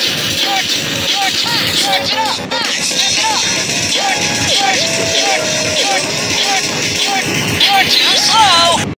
George, George, George, get up!